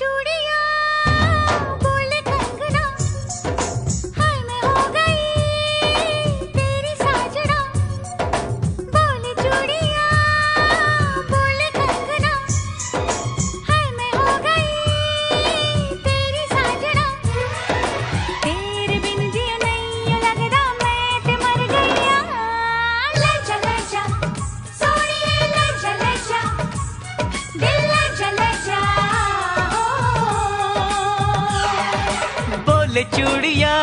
చూడు चूड़िया,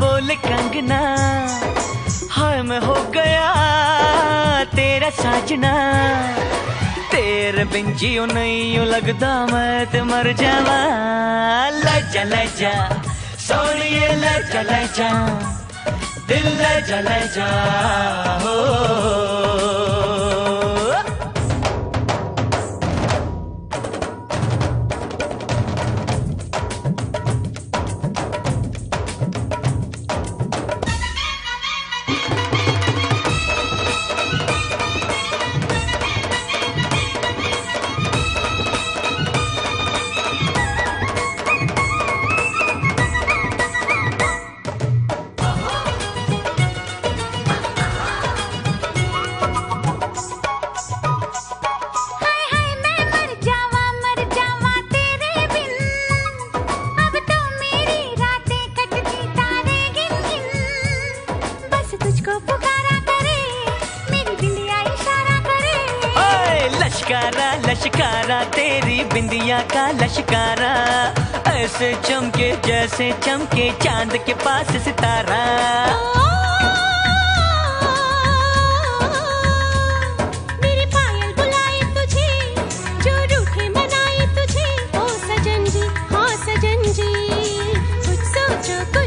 बोले, कंगना हाय मैं हो गया तेरा साजना। तेरे बिन जियो नहीं लगता मैं ते मर जावा। लजा लजा सोनिए लजा लजा दिल लजा लजा हो। लश्कारा लश्कारा, तेरी बिंदिया का लश्कारा। ऐसे चमके जैसे चमके चाँद के पास सितारा। जो कुछ